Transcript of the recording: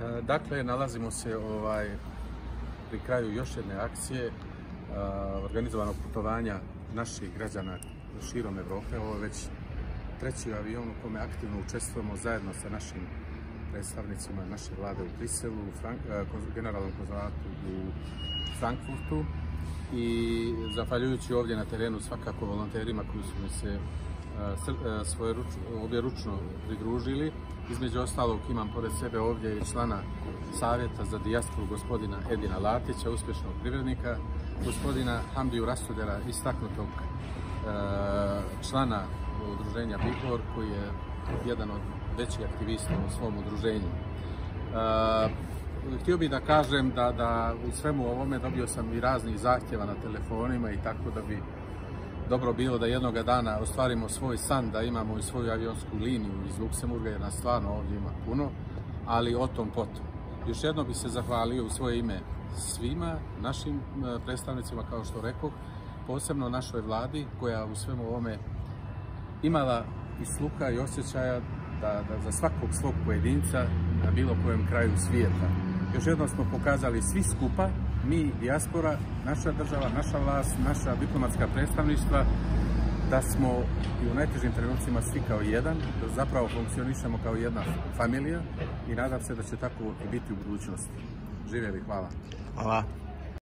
E, Dakle, nalazimo se ovaj, pri kraju još jedne akcije e, organizovanog putovanja naših građana širom Evrope. Ovo je već treći avion u kome aktivno učestvujemo zajedno sa našim predstavnicima naše vlade u Briselu, u e, generalnom konzulatu u Frankfurtu i zahvaljujući ovdje na terenu svakako volonterima koji su mi se svoje ruč- objeručno pridružili. Između ostalog imam pored sebe ovdje i člana Savjeta za dijasporu gospodina Edina Latića, uspješnog privrednika, gospodina Hamdiju Rasudera, istaknutog e, člana udruženja Bihor, koji je jedan od većih aktivista u svom udruženju. E, Htio bih da kažem da, da u svemu ovome dobio sam i raznih zahtjeva na telefonima i tako da bi dobro bilo da jednoga dana ostvarimo svoj san, da imamo i svoju avionsku liniju iz Luksemburga, jer nas stvarno ovdje ima puno, ali o tom potom. Još jedno bih se zahvalio u svoje ime svima našim e, predstavnicima, kao što rekoh, posebno našoj vladi koja u svemu ovome imala i sluha i osjećaja da, da za svakog svog pojedinca na bilo kojem kraju svijeta. Još jednom smo pokazali svi skupa, mi, dijaspora, naša država, naša vlast, naša diplomatska predstavništva, da smo i u najtežim trenucima svi kao jedan, da zapravo funkcionišemo kao jedna familija i nadam se da će tako i biti u budućnosti. Živjeli, hvala. Hvala.